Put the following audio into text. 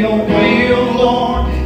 away, away, oh Lord.